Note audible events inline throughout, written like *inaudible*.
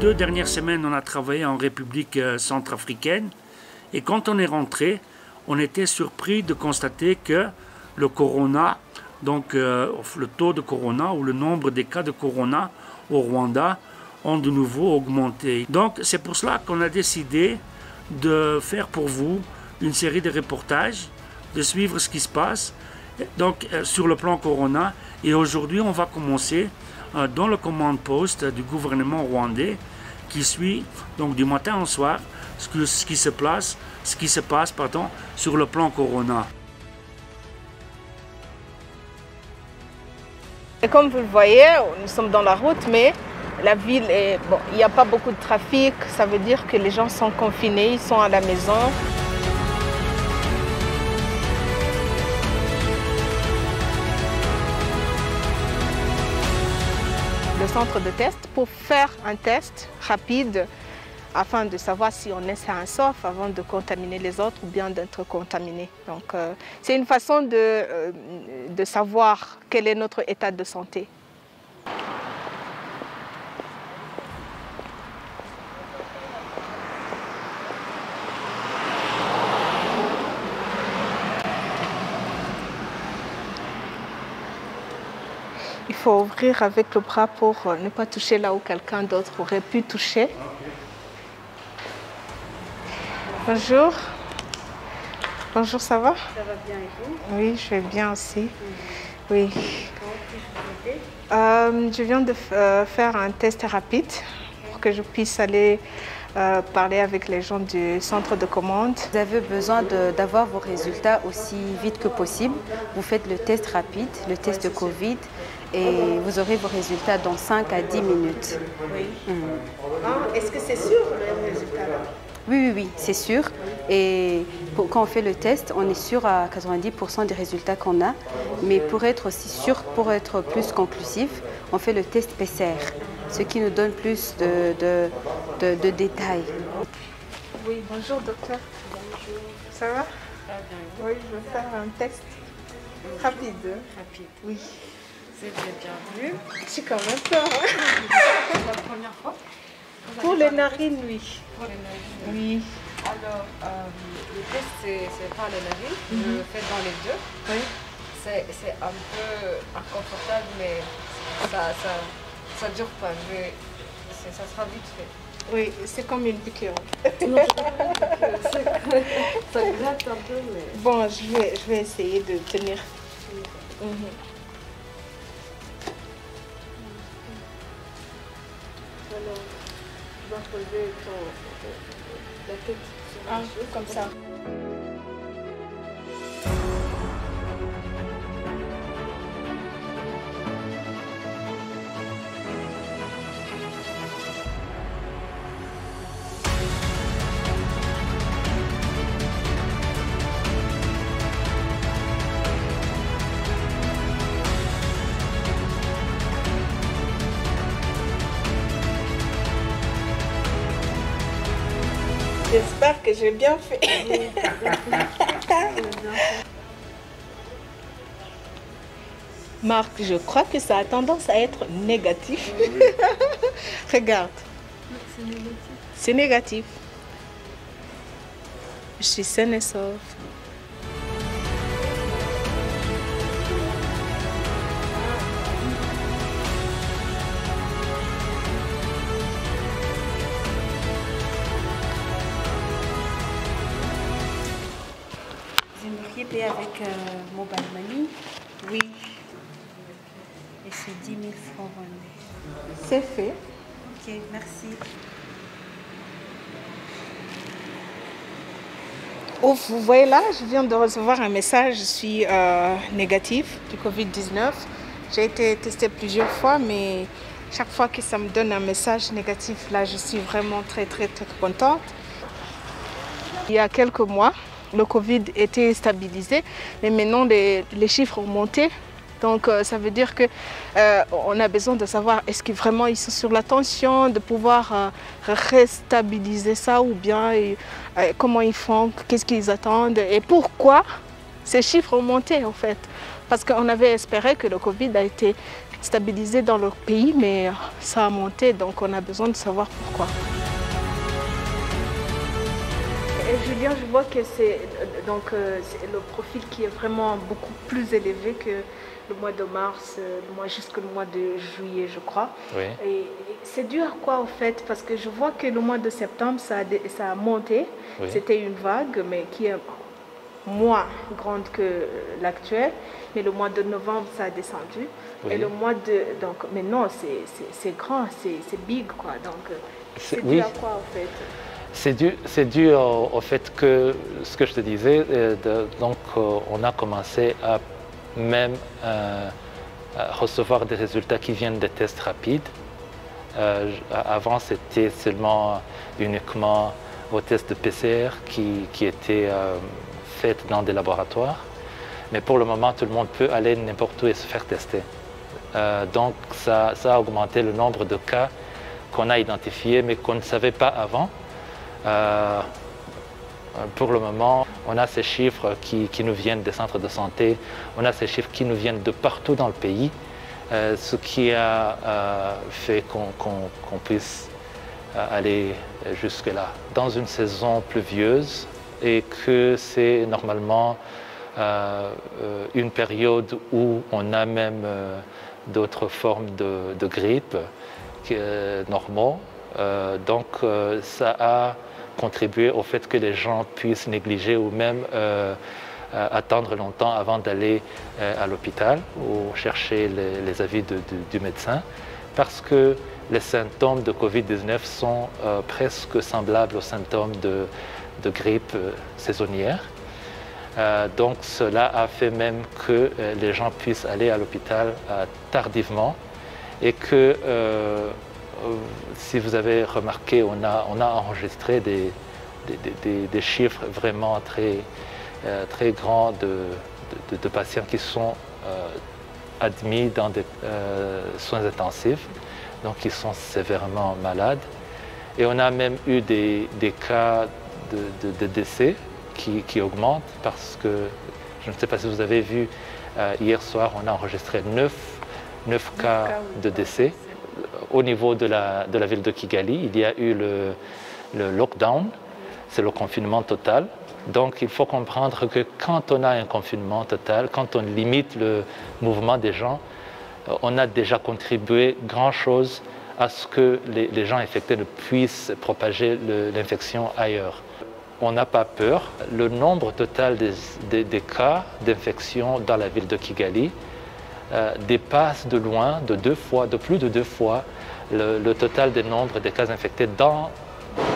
deux dernières semaines, on a travaillé en République euh, centrafricaine. Et quand on est rentré, on était surpris de constater que le corona, donc euh, le taux de corona ou le nombre des cas de corona au Rwanda ont de nouveau augmenté. Donc c'est pour cela qu'on a décidé de faire pour vous une série de reportages, de suivre ce qui se passe donc, euh, sur le plan corona. Et aujourd'hui, on va commencer dans le command post du gouvernement rwandais qui suit donc du matin au soir ce, qui se place, ce qui se passe pardon, sur le plan corona. Et comme vous le voyez, nous sommes dans la route, mais la ville il n'y a pas beaucoup de trafic, ça veut dire que les gens sont confinés, ils sont à la maison. Centre de test pour faire un test rapide afin de savoir si on est sain sauf avant de contaminer les autres ou bien d'être contaminé. Donc euh, c'est une façon euh, de savoir quel est notre état de santé. Faut ouvrir avec le bras pour euh, ne pas toucher là où quelqu'un d'autre aurait pu toucher. Bonjour. Bonjour, ça va? Ça va bien et vous? Oui, je vais bien aussi. Oui. Comment puis-je vous aider? Euh, je viens de euh, faire un test rapide pour que je puisse aller euh, parler avec les gens du centre de commande. Vous avez besoin d'avoir vos résultats aussi vite que possible. Vous faites le test rapide, le test de Covid, et vous aurez vos résultats dans 5 à 10 minutes. Oui. Mhm. Est-ce que c'est sûr le résultat Oui, oui, oui, c'est sûr. Et pour- quand on fait le test, on est sûr à 90% des résultats qu'on a. Mais pour être aussi sûr, pour être plus conclusif, on fait le test PCR, ce qui nous donne plus de, de- de- de détails. Oui, bonjour docteur. Ça va? Oui, je vais faire un test rapide. rapide. Oui. C'est bien bienvenue. J'ai quand même peur. hein. C'est la première fois Pour les narines, oui. pour les narines. Oui. Alors, euh, le test, c'est par les narines. Je le fais dans les deux. Oui. C'est c'est un peu inconfortable, mais ça ça, ça dure pas. Je vais- ça sera vite fait. Oui, c'est comme une piqûre. *laughs* Ça gratte un peu, mais... Bon, je vais, je vais essayer de tenir. Alors, je dois poser ton, la tête sur Ah, les choses. comme ça. Que j'ai bien fait. *laughs* Marc, je crois que ça a tendance à être négatif. *laughs* Regarde. C'est négatif. Je suis saine et sauve. Avec euh, Mobile Money Oui, et c'est 10 000 francs rwandais. c'est fait. Ok, merci. Oh, vous voyez là, je viens de recevoir un message, je suis euh, négatif du Covid-19. J'ai été testée plusieurs fois, mais chaque fois que ça me donne un message négatif, là, je suis vraiment très, très, très contente. Il y a quelques mois, le Covid était stabilisé, mais maintenant, les, chiffres ont monté. Donc, euh, ça veut dire que euh, a besoin de savoir est-ce qu'ils vraiment ils sont sur la tension, de pouvoir euh, restabiliser ça ou bien comment ils font, qu'est-ce qu'ils attendent et pourquoi ces chiffres ont monté en fait. Parce qu'on avait espéré que le Covid a été stabilisé dans le pays, mais ça a monté, donc on a besoin de savoir pourquoi. Julien, je vois que c'est donc euh, le profil qui est vraiment beaucoup plus élevé que le mois de mars, euh, le mois jusqu'au mois de juillet, je crois. Oui. Et c'est dû à quoi au fait? Parce que je vois que le mois de septembre, ça a, dé- ça a monté. Oui. C'était une vague, mais qui est moins grande que l'actuelle. Mais le mois de novembre, ça a descendu. Oui. Et le mois de... Donc, mais non, c'est- grand, c'est big, quoi. Donc, euh, C'est- dû à quoi, au fait? C'est dû, au, fait que, ce que je te disais, euh, donc euh, on a commencé à même euh, recevoir des résultats qui viennent des tests rapides. Avant, c'était seulement uniquement aux tests de PCR qui, étaient faits dans des laboratoires. Mais pour le moment, tout le monde peut aller n'importe où et se faire tester. Donc, ça, ça a augmenté le nombre de cas qu'on a identifiés, mais qu'on ne savait pas avant. Euh, pour le moment, on a ces chiffres qui, nous viennent des centres de santé, on a ces chiffres qui nous viennent de partout dans le pays, euh, ce qui a euh, fait qu'on puisse aller jusque-là. Dans une saison pluvieuse et que c'est normalement une période où on a même d'autres formes de, de grippe normaux. Donc ça a contribué au fait que les gens puissent négliger ou même euh, euh, attendre longtemps avant d'aller euh, à l'hôpital ou chercher les, avis du médecin parce que les symptômes de Covid-19 sont presque semblables aux symptômes de, grippe saisonnière. Donc cela a fait même que les gens puissent aller à l'hôpital tardivement et que, si vous avez remarqué, on a, on a enregistré des, des- des- des- des chiffres vraiment très, euh, très grands de, de- de patients qui sont euh, admis dans des euh, soins intensifs, donc qui sont sévèrement malades. Et on a même eu des, des cas de, de- de décès qui, qui augmentent parce que, je ne sais pas si vous avez vu, euh, hier soir, on a enregistré 9, 9 cas de décès. Au niveau de la, ville de Kigali, il y a eu le, lockdown, c'est le confinement total. Donc il faut comprendre que quand on a un confinement total, quand on limite le mouvement des gens, euh, on a déjà contribué grand-chose à ce que les, gens infectés ne puissent propager l'infection ailleurs. On n'a pas peur. Le nombre total des- des cas d'infection dans la ville de Kigali euh, dépasse de loin, de deux fois, de plus de deux fois, le, total des nombres des cas infectés dans,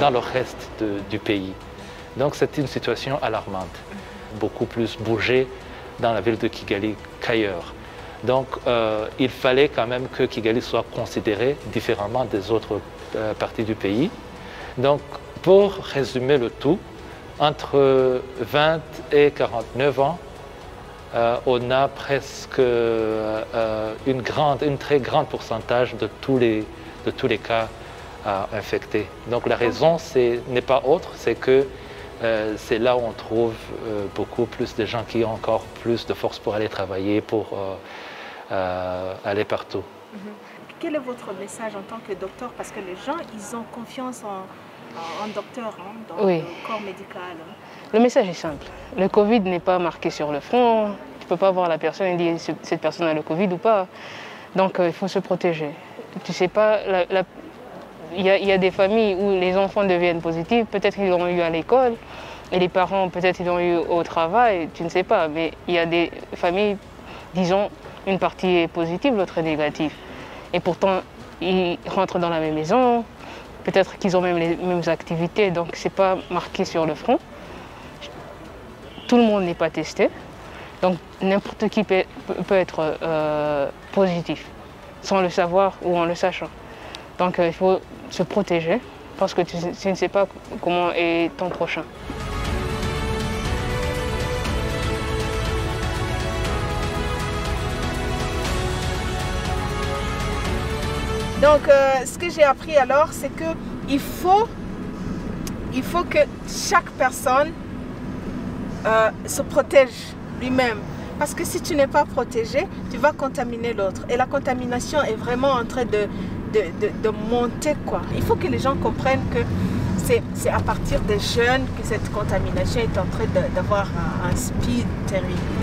le reste du pays. Donc c'est une situation alarmante, beaucoup plus bougée dans la ville de Kigali qu'ailleurs. Donc euh, il fallait quand même que Kigali soit considéré différemment des autres euh, parties du pays. Donc pour résumer le tout, entre 20 et 49 ans, euh, on a presque euh, une, grande, une très grande pourcentage de tous les, de tous les cas euh, infectés. Donc la raison n'est pas autre, c'est que euh, c'est là où on trouve euh, beaucoup plus de gens qui ont encore plus de force pour aller travailler, pour euh, euh, aller partout. Quel est votre message en tant que docteur? Parce que les gens, ils ont confiance en, en docteur, hein, dans Oui. le corps médical. hein. Le message est simple. Le Covid n'est pas marqué sur le front. Peux pas voir la personne et dire ce- cette personne a le Covid ou pas. Donc euh, il faut se protéger. Tu sais pas, il y, a, des familles où les enfants deviennent positifs. Peut-être qu'ils l'ont eu à l'école et les parents, peut-être ils l'ont eu au travail. Tu ne sais pas. Mais il y a des familles, disons, une partie est positive, l'autre est négative. Et pourtant, ils rentrent dans la même maison. Peut-être qu'ils ont même les mêmes activités. Donc c'est pas marqué sur le front tout le monde n'est pas testé. Donc n'importe qui peut, être euh, positif, sans le savoir ou en le sachant. Donc euh, il faut se protéger parce que tu, ne sais pas comment est ton prochain. Donc, euh, ce que j'ai appris alors, c'est que il faut, que chaque personne se protège Parce que si tu n'es pas protégé, tu vas contaminer l'autre. Et la contamination est vraiment en train de, monter. Il faut que les gens comprennent que c'est à partir des jeunes que cette contamination est en train d'avoir un speed terrible.